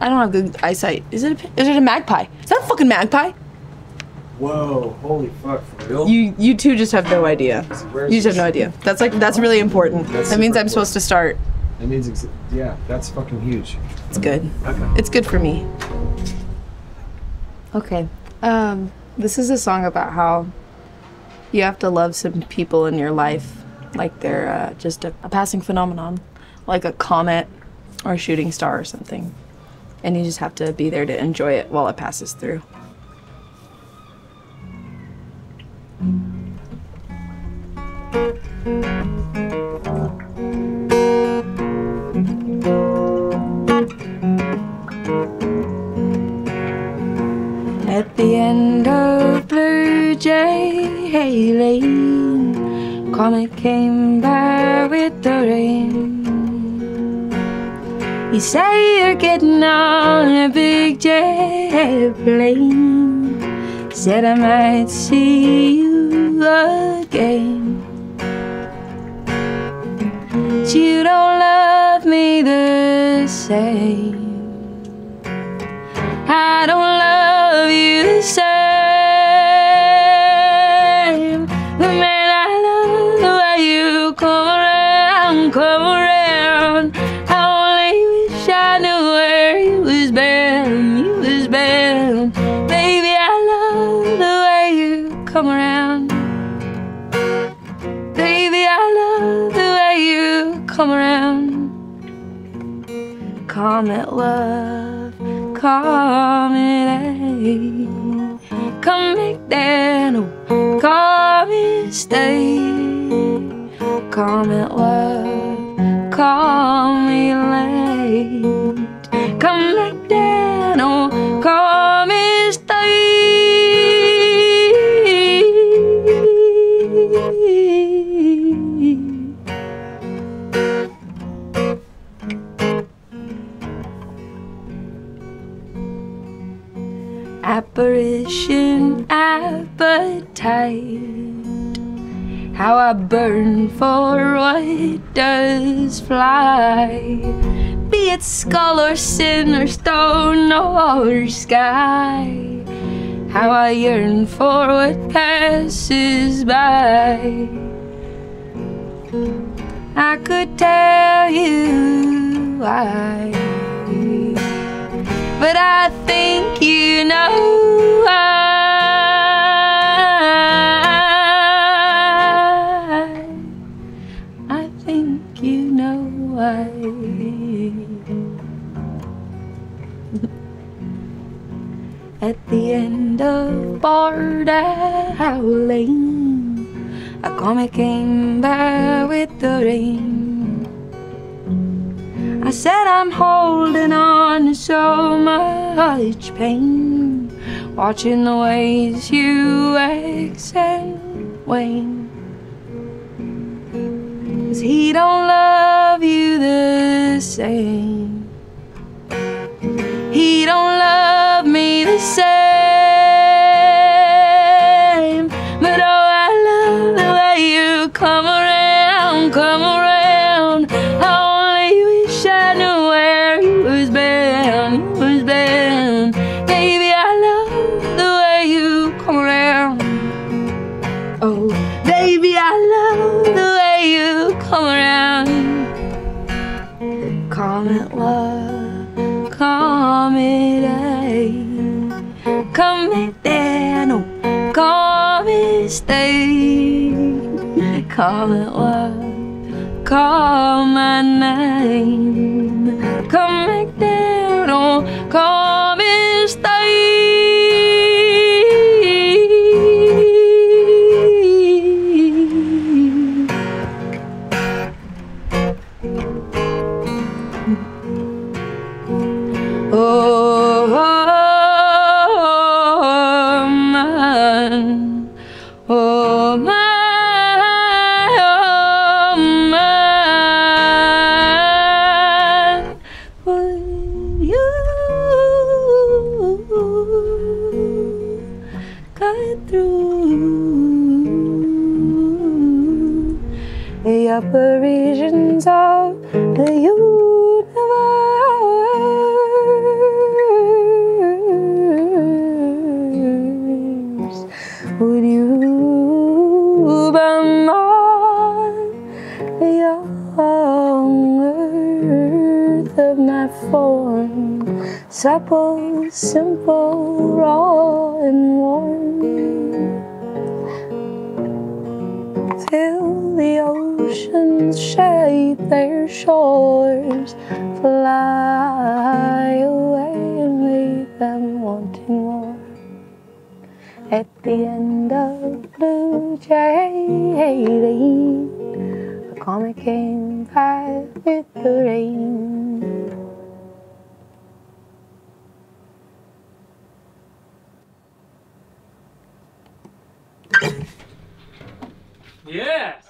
I don't have good eyesight. Is it? A, is it a magpie? Is that a fucking magpie? Whoa, holy fuck, for real? You you two just have no idea. Where's You just have no idea. That's like that's really important. That's that means super I'm supposed to start. That means, ex- yeah, that's fucking huge. It's good. Okay. It's good for me. Okay. Um, this is a song about how you have to love some people in your life like they're uh, just a, a passing phenomenon, like a comet or a shooting star or something. And you just have to be there to enjoy it while it passes through. At the end of Blue Jay Lane, Comet came by with the rain. You say you're getting on a big jet plane. Said I might see you again. But you don't love me the same. I don't come around. Comet love, comet A. Come make that, oh, comet stay. Comet love, me late. Come make apparition appetite. How I burn for what does fly. Be it skull or sin or stone or sky. How I yearn for what passes by. I could tell you why. But I think you know why. I think you know why. At the end of Bordeaux Lane, a comet came by with the rain. I said I'm holding on to so much pain, watching the ways you and wane. Cause he don't love you the same. He don't love me the same. Baby, I love the way you come around. Call it love, comet A. Eh. Comet there, no, comet stay. Comet love, call my name. Comet there, Oh, my, of my form, supple, simple, raw and warm. Feel the oceans shape their shores, fly away and leave them wanting more. At the end of Blue Jay, a comet came by with the rain. Yeah.